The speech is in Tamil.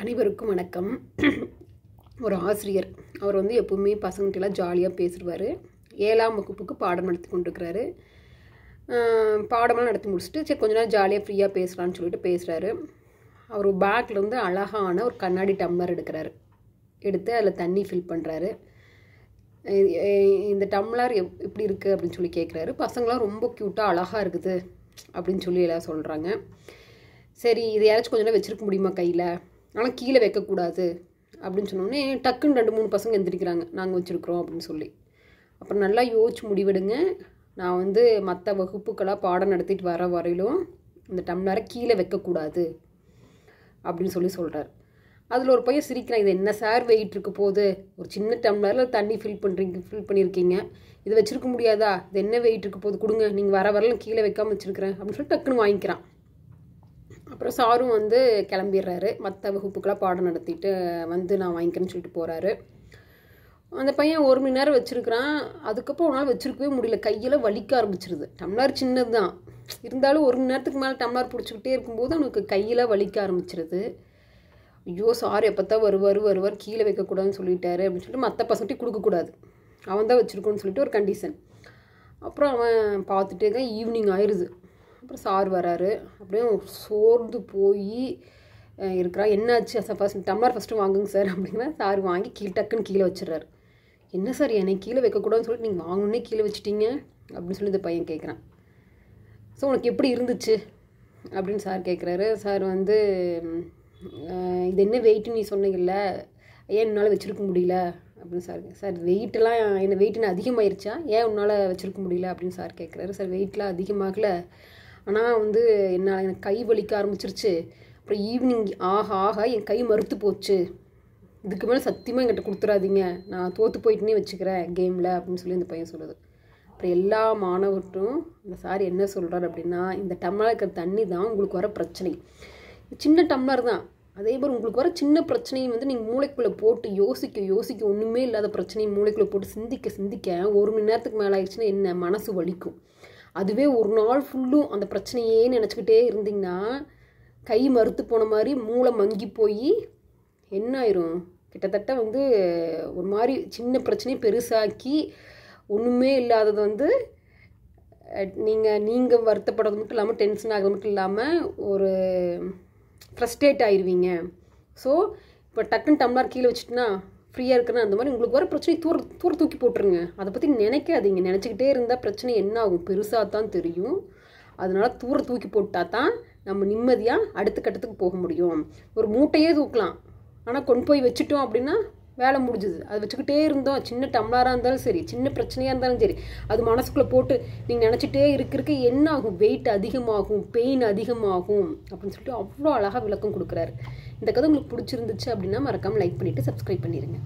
அனைவருக்கும் வணக்கம். ஒரு ஆசிரியர். அவர் வந்து எப்பவுமே பசங்கள்ட்டெல்லாம் ஜாலியாக பேசுவார் ஏழாம் வகுப்புக்கு பாடம் நடத்தி கொண்டிருக்கிறாரு. பாடமெல்லாம் நடத்தி முடிச்சுட்டு சரி கொஞ்ச நேரம் ஜாலியாக ஃப்ரீயாக பேசலான்னு சொல்லிட்டு பேசுகிறாரு அவர் பேக்கில் இருந்து அழகான ஒரு கண்ணாடி டம்ளர் எடுக்கிறாரு. எடுத்து அதில் தண்ணி ஃபில் பண்ணுறாரு இந்த டம்ளர் எப் எப்படி இருக்குது அப்படின்னு சொல்லி கேட்குறாரு பசங்களாம் ரொம்ப க்யூட்டாக அழகாக இருக்குது அப்படின்னு சொல்லி எல்லாம் சொல்கிறாங்க சரி இதை யாராச்சும் கொஞ்ச நேரம் வச்சுருக்க முடியுமா கையில்? ஆனால் கீழே வைக்கக்கூடாது அப்படின்னு சொன்னோடனே டக்குன்னு ரெண்டு மூணு பசங்க எந்திரிக்கிறாங்க. நாங்கள் வச்சுருக்குறோம் அப்படின்னு சொல்லி. அப்புறம் நல்லா யோசிச்சு முடிவெடுங்க. நான் வந்து மற்ற வகுப்புக்களாக பாடம் நடத்திட்டு வர வரையிலும் இந்த டம்ளரை கீழே வைக்கக்கூடாது அப்படின்னு சொல்லி சொல்கிறார் அதில் ஒரு பையன் சிரிக்கிறான். இது என்ன சார் வெயிட் இருக்க போகுது? ஒரு சின்ன டம்ளரில் தண்ணி ஃபில் பண்ணுறீங்க ஃபில் பண்ணியிருக்கீங்க இது வச்சுருக்க முடியாதா? இது என்ன வெயிட் இருக்க போகுது? கொடுங்க. நீங்கள் வர வரலாம் கீழே வைக்காமல் வச்சுருக்கிறேன் அப்படின்னு சொல்லி டக்குன்னு வாங்கிக்கிறான். அப்புறம் சாரும் வந்து கிளம்பிடுறாரு. மற்ற வகுப்புக்கெல்லாம் பாடம் நடத்திட்டு வந்து நான் வாங்கிக்கிறேன்னு சொல்லிட்டு போகிறாரு அந்த பையன் ஒரு மணி நேரம் வச்சுருக்கிறான். அதுக்கப்புறம் ஒரு நாள் வச்சுருக்கவே முடியல. கையில் வலிக்க ஆரம்பிச்சிருது. டம்ளர் சின்னது தான். இருந்தாலும் ஒரு மணி நேரத்துக்கு மேலே டம்ளர் பிடிச்சிக்கிட்டே இருக்கும்போது அவனுக்கு கையில் வலிக்க ஆரம்பிச்சிருது. ஐயோ சார் எப்போத்தான் வருவார் வருவார் கீழே வைக்கக்கூடாதுன்னு சொல்லிட்டாரு அப்படின்னு சொல்லிட்டு மற்ற பசங்கள்கிட்ட கொடுக்கக்கூடாது அவன் தான் வச்சுருக்கோன்னு சொல்லிட்டு ஒரு கண்டிஷன் அப்புறம் அவன் பார்த்துட்டே ஈவினிங் ஆயிடுது அப்புறம் சார் வராரு. அப்படியே சோர்ந்து போய் இருக்கிறான் என்னாச்சு சார் ஃபஸ்ட் டம்ளர் ஃபஸ்ட்டு வாங்குங்க சார். அப்படின்னா சார் வாங்கி கீழே டக்குன்னு கீழே வச்சிடுறாரு. என்ன சார் என்னை கீழே வைக்கக்கூடாதுன்னு சொல்லிட்டு நீங்கள் வாங்கணுன்னே கீழே வச்சிட்டீங்க? அப்படின்னு சொல்லி இந்த பையன் கேட்குறான். ஸோ உனக்கு எப்படி இருந்துச்சு? அப்படின்னு சார் கேட்குறாரு. சார் வந்து இது என்ன வெயிட்டு நீ சொன்னீங்கல்ல? ஏன் என்னால் வச்சுருக்க முடியல? அப்படின்னு சார் சார் வெயிட்டெல்லாம் என்ன வெயிட் என்ன அதிகமாயிருச்சா? ஏன் உன்னால் வச்சுருக்க முடியல? அப்படின்னு சார் கேட்குறாரு. சார் வெயிட்லாம் அதிகமாகலை. ஆனால் வந்து என்னால் எனக்கு கை வலிக்க ஆரம்பிச்சிருச்சு. அப்புறம் ஈவினிங் ஆக ஆக என் கை மறுத்து போச்சு. இதுக்கு மேலே சத்தியமாக என்கிட்ட கொடுத்துறாதீங்க. நான் தோற்று போயிட்டுனே வச்சுக்கிறேன் கேமில் அப்படின்னு சொல்லி அந்த பையன் சொல்லுது. அப்புறம் எல்லா மாணவர்கிட்டும் இந்த சார் என்ன சொல்கிறார் அப்படின்னா இந்த டம்ளர் இருக்கிற தண்ணி தான் உங்களுக்கு வர பிரச்சனை. சின்ன டம்ளர் தான். அதே மாதிரி உங்களுக்கு வர சின்ன பிரச்சனையும் வந்து நீங்கள் மூளைக்குள்ளே போட்டு யோசிக்க யோசிக்க ஒன்றுமே இல்லாத பிரச்சனையை மூளைக்குள்ளே போட்டு சிந்திக்க சிந்திக்க ஒரு மணி நேரத்துக்கு மேலே ஆயிடுச்சுன்னா என்ன? மனசு வலிக்கும். அதுவே ஒரு நாள் ஃபுல்லும் அந்த பிரச்சனையே நினச்சிக்கிட்டே இருந்தீங்கன்னா கை மறுத்து போன மாதிரி மூளை மங்கி போய் என்ன ஆயிரும்? கிட்டத்தட்ட வந்து ஒரு மாதிரி சின்ன பிரச்சனையை பெருசாக்கி ஒன்றுமே இல்லாதது வந்து நீங்கள் நீங்கள் வருத்தப்படுறது மட்டும் இல்லாமல் டென்ஷன் ஆகிறது மட்டும் இல்லாமல் ஒரு ஃப்ரஸ்ட்ரேட் ஆயிடுவீங்க ஸோ இப்போ டக்குன்னு டம்ளர் கீழே வச்சுட்டுனா ஃப்ரீயாக இருக்குன்னு அந்த மாதிரி உங்களுக்கு வர பிரச்சனை தூர தூர தூக்கி போட்டுருங்க. அதை பற்றி நினைக்காதீங்க. நினச்சிக்கிட்டே இருந்தால் பிரச்சனை என்ன ஆகும்? பெருசாக தான் தெரியும். அதனால் தூர தூக்கி போட்டால் தான் நம்ம நிம்மதியாக அடுத்த கட்டத்துக்கு போக முடியும். ஒரு மூட்டையே தூக்கலாம். ஆனால் கொண்டு போய் வச்சுட்டோம் அப்படின்னா வேலை முடிஞ்சுது. அது வச்சுக்கிட்டே இருந்தோம். சின்ன டம்ளராக இருந்தாலும் சரி சின்ன பிரச்சனையாக இருந்தாலும் சரி அது மனசுக்குள்ளே போட்டு நீங்கள் நினச்சிட்டே இருக்க இருக்க என்ன ஆகும்? வெயிட் அதிகமாகும் பெயின் அதிகமாகும் அப்படின்னு சொல்லிட்டு அவ்வளோ அழகாக விளக்கம் கொடுக்குறாரு. இந்த கதை உங்களுக்கு பிடிச்சிருந்துச்சு அப்படின்னா மறக்காமல் லைக் பண்ணிவிட்டு சப்ஸ்கிரைப் பண்ணிடுங்க